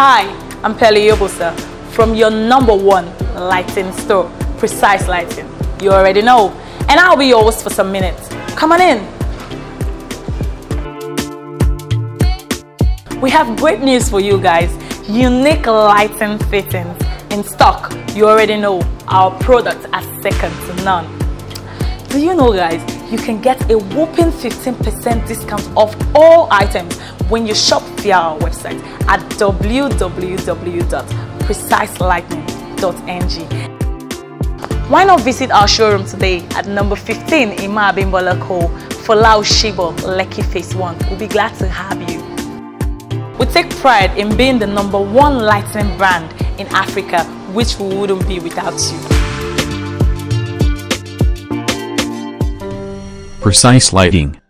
Hi, I'm Peli Yobosa from your number one lighting store, Precise Lighting. You already know. And I'll be yours for some minutes. Come on in. We have great news for you guys. Unique lighting fittings in stock. You already know our products are second to none. Do you know guys, you can get a whopping 15% discount off all items when you shop via our website at www.preciselighting.ng. Why not visit our showroom today at number 15 in Abimbola Cole for Lao Shibo, Lekki Phase 1. We'll be glad to have you. We take pride in being the number one lightning brand in Africa, which we wouldn't be without you. Precise Lighting